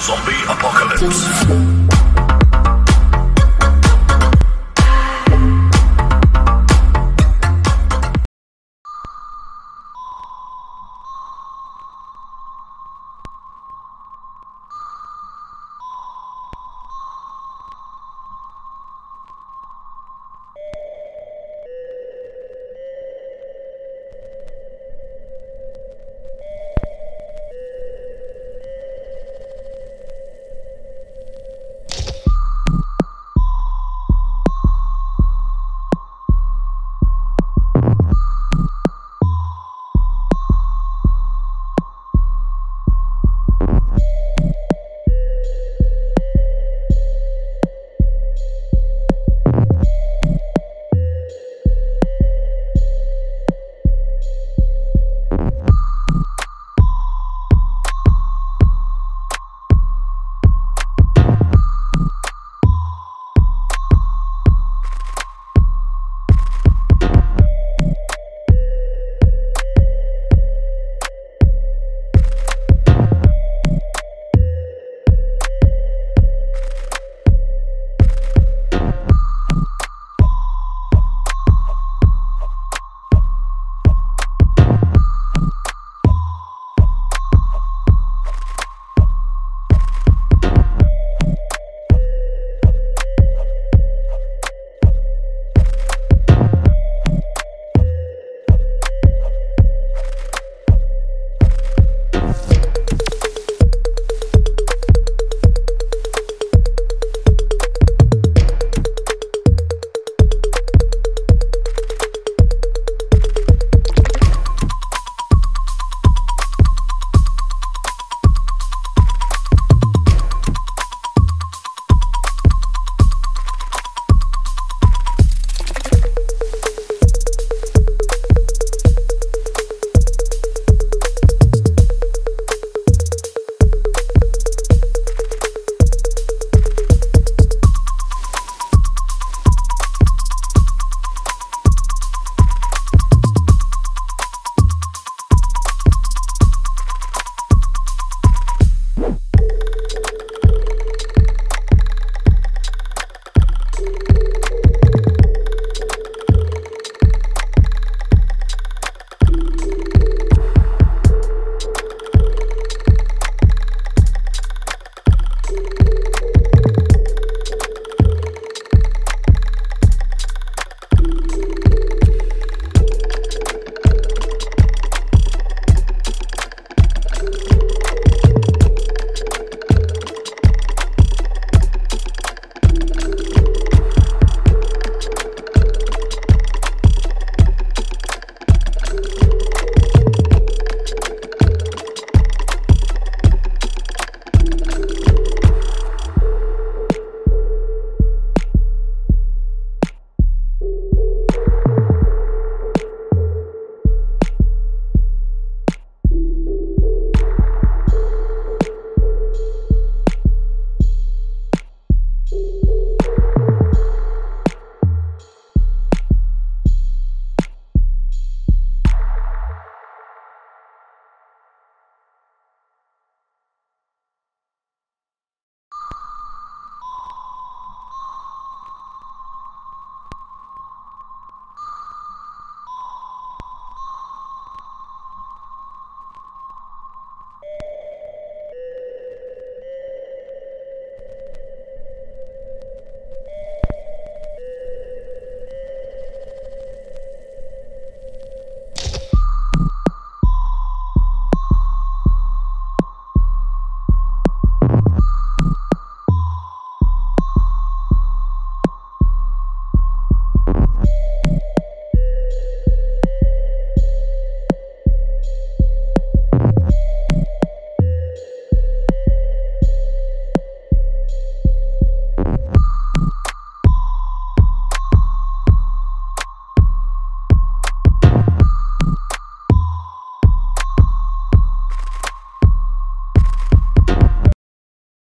Zombie Apocalypse.